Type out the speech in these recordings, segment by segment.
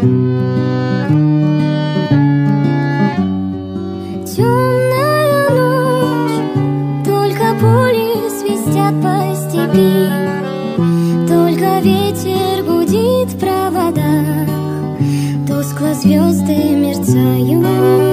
Темная ночь, только пули свистят по степи, Только ветер гудит проводах, Тускло звезды мерцают.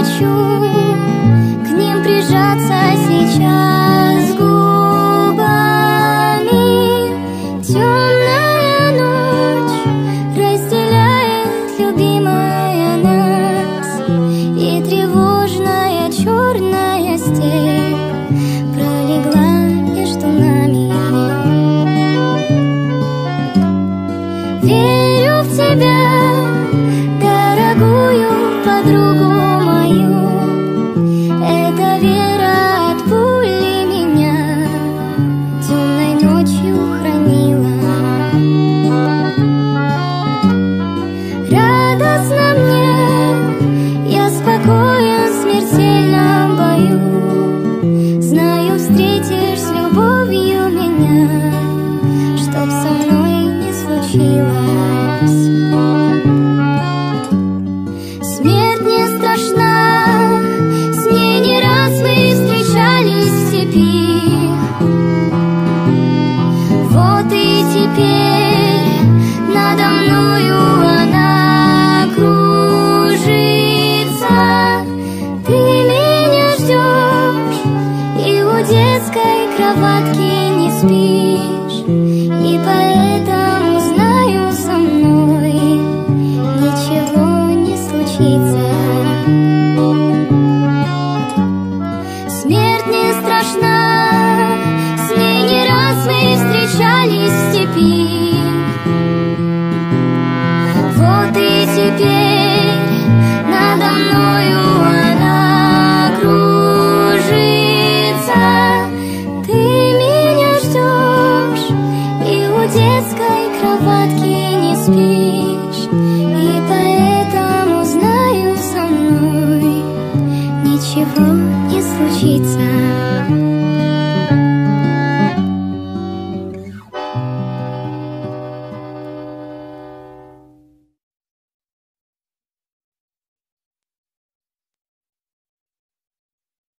Хочу к ним прижаться сейчас губами. Темная ночь разделяет любимая нас, И тревожная черная степь пролегла между нами. Верю в тебя, Смерть не страшна, с ней не раз мы встречались в степи. Вот и теперь надо мною она кружится. Ты меня ждешь, и у детской кроватки не спишь, и поэтому Вот и теперь надо мною она кружится. Ты меня ждешь, и у детской кроватки не спишь, и поэтому знаю со мной ничего не случится.